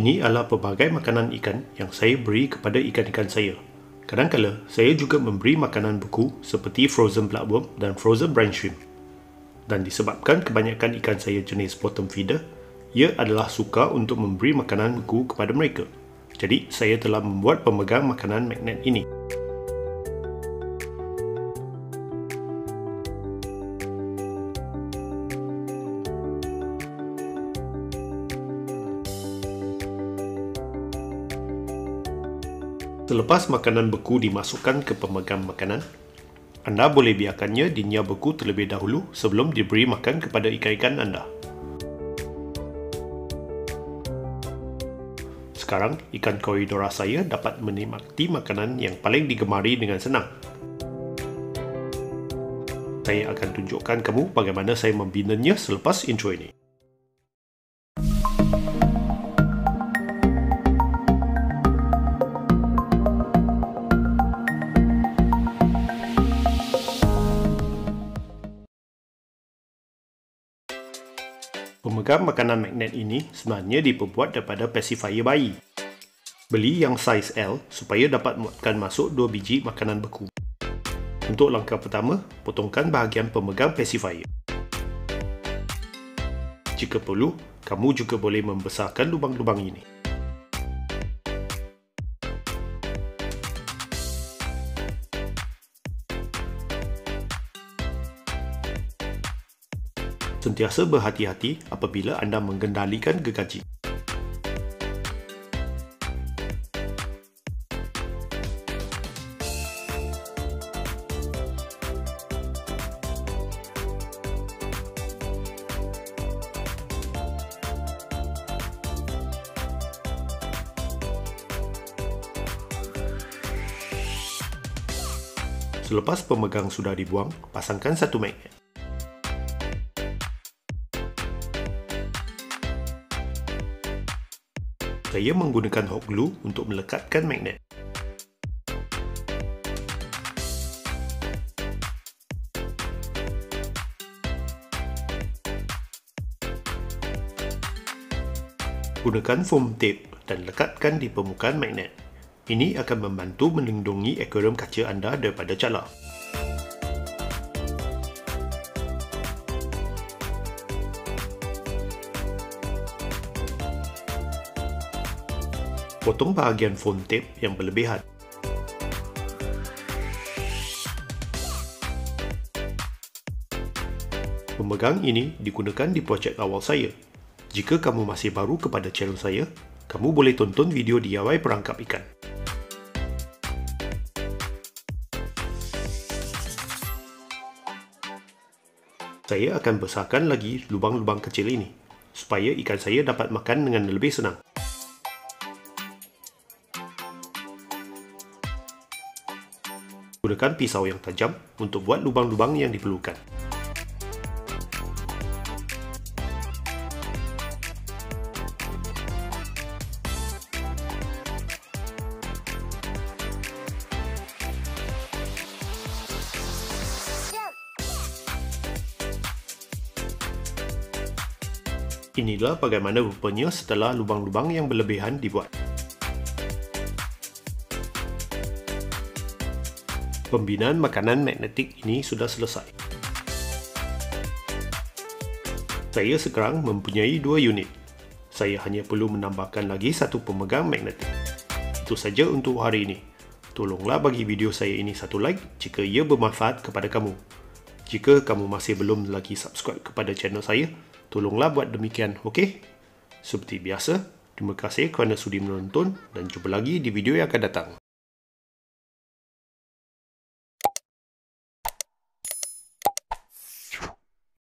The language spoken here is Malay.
Ini adalah pelbagai makanan ikan yang saya beri kepada ikan-ikan saya. Kadang-kala, saya juga memberi makanan beku seperti frozen bloodworm dan frozen brine shrimp. Dan disebabkan kebanyakan ikan saya jenis bottom feeder, ia adalah suka untuk memberi makanan beku kepada mereka. Jadi, saya telah membuat pemegang makanan magnet ini. Selepas makanan beku dimasukkan ke pemegang makanan, anda boleh biarkannya dinyah beku terlebih dahulu sebelum diberi makan kepada ikan-ikan anda. Sekarang, ikan koridora saya dapat menikmati makanan yang paling digemari dengan senang. Saya akan tunjukkan kamu bagaimana saya membinanya selepas intro ini. Pemegang makanan magnet ini sebenarnya diperbuat daripada pacifier bayi. Beli yang saiz L supaya dapat muatkan masuk 2 biji makanan beku. Untuk langkah pertama, potongkan bahagian pemegang pacifier. Jika perlu, kamu juga boleh membesarkan lubang-lubang ini. Sentiasa berhati-hati apabila anda mengendalikan gergaji. Selepas pemegang sudah dibuang, pasangkan satu magnet. Saya menggunakan hot glue untuk melekatkan magnet. Gunakan foam tape dan lekatkan di permukaan magnet. Ini akan membantu melindungi akuarium kaca anda daripada calar. Potong bahagian foam tape yang berlebihan. Pemegang ini digunakan di projek awal saya. Jika kamu masih baru kepada channel saya, kamu boleh tonton video DIY perangkap ikan. Saya akan besarkan lagi lubang-lubang kecil ini supaya ikan saya dapat makan dengan lebih senang. Gunakan pisau yang tajam untuk buat lubang-lubang yang diperlukan. Inilah bagaimana rupanya setelah lubang-lubang yang berlebihan dibuat. Pembinaan makanan magnetik ini sudah selesai. Saya sekarang mempunyai dua unit. Saya hanya perlu menambahkan lagi satu pemegang magnetik. Itu saja untuk hari ini. Tolonglah bagi video saya ini satu like jika ia bermanfaat kepada kamu. Jika kamu masih belum lagi subscribe kepada channel saya, tolonglah buat demikian, okey? Seperti biasa, terima kasih kerana sudi menonton dan jumpa lagi di video yang akan datang.